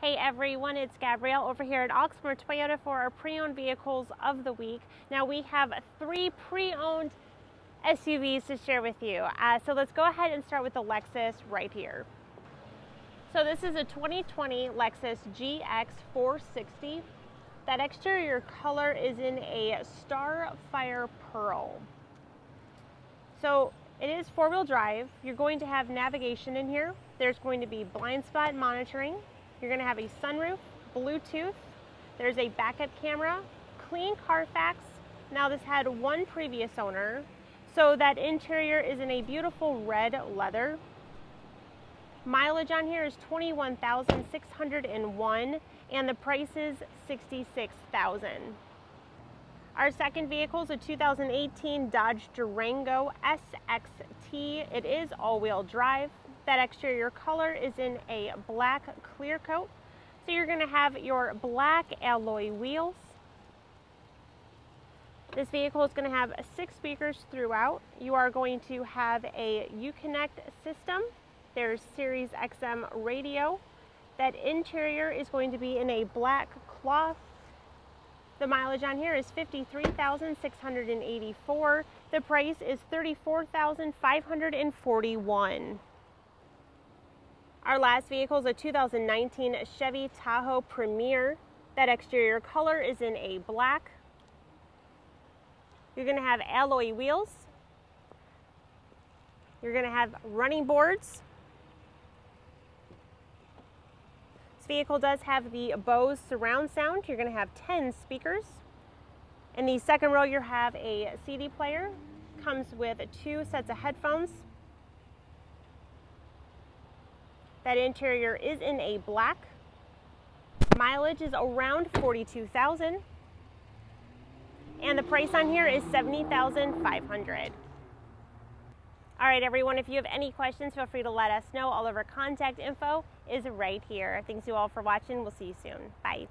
Hey everyone, it's Gabrielle over here at Oxmoor Toyota for our pre-owned vehicles of the week. Now we have three pre-owned SUVs to share with you. Uh, so let's go ahead and start with the Lexus right here. So this is a 2020 Lexus GX 460. That exterior color is in a Starfire Pearl. So it is four-wheel drive. You're going to have navigation in here. There's going to be blind spot monitoring. You're going to have a sunroof, Bluetooth. There's a backup camera, clean Carfax. Now this had one previous owner. So that interior is in a beautiful red leather. Mileage on here is 21,601 and the price is 66,000. Our second vehicle is a 2018 Dodge Durango SXT. It is all-wheel drive. That exterior color is in a black clear coat. So you're going to have your black alloy wheels. This vehicle is going to have six speakers throughout. You are going to have a Uconnect system. There's Sirius XM radio. That interior is going to be in a black cloth the mileage on here is 53,684. The price is 34,541. Our last vehicle is a 2019 Chevy Tahoe Premier. That exterior color is in a black. You're going to have alloy wheels. You're going to have running boards. This vehicle does have the Bose surround sound. You're going to have 10 speakers. In the second row, you have a CD player. Comes with two sets of headphones. That interior is in a black. Mileage is around 42,000. And the price on here is 70,500. All right, everyone, if you have any questions, feel free to let us know. All of our contact info is right here. Thanks you all for watching. We'll see you soon. Bye.